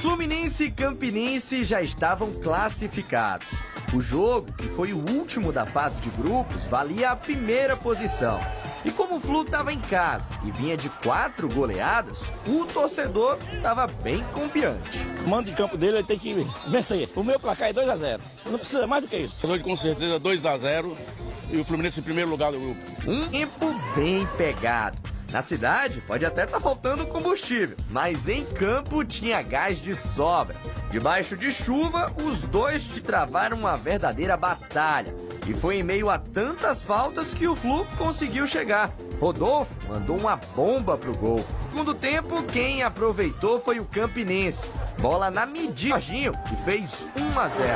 Fluminense e Campinense já estavam classificados. O jogo, que foi o último da fase de grupos, valia a primeira posição. E como o Flu estava em casa e vinha de quatro goleadas, o torcedor estava bem confiante. O mando de campo dele ele tem que vencer. O meu placar é 2 a 0 Não precisa mais do que isso. Com certeza 2 a 0 e o Fluminense em primeiro lugar do grupo. Um tempo bem pegado. Na cidade pode até estar tá faltando combustível, mas em campo tinha gás de sobra. Debaixo de chuva, os dois travaram uma verdadeira batalha. E foi em meio a tantas faltas que o Flu conseguiu chegar. Rodolfo mandou uma bomba pro gol. Segundo tempo, quem aproveitou foi o Campinense. Bola na medida, que fez 1 a 0.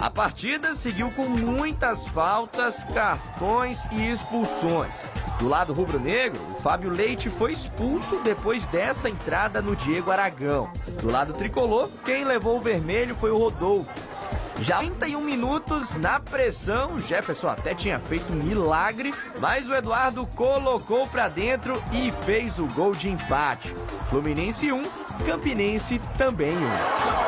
A partida seguiu com muitas faltas, cartões e expulsões. Do lado rubro-negro, o Fábio Leite foi expulso depois dessa entrada no Diego Aragão. Do lado tricolor, quem levou o vermelho foi o Rodolfo. Já 31 minutos na pressão, Jefferson até tinha feito um milagre, mas o Eduardo colocou para dentro e fez o gol de empate. Fluminense 1, Campinense também 1.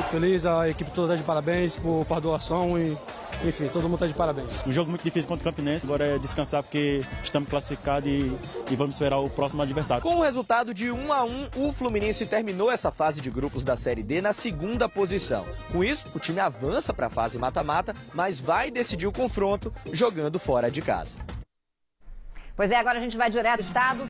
Muito feliz, a equipe toda está de parabéns por, por a doação e, enfim, todo mundo está de parabéns. Um jogo muito difícil contra o Campinense, agora é descansar porque estamos classificados e, e vamos esperar o próximo adversário. Com o resultado de 1 a 1 o Fluminense terminou essa fase de grupos da Série D na segunda posição. Com isso, o time avança para a fase mata-mata, mas vai decidir o confronto jogando fora de casa. Pois é, agora a gente vai direto do estado.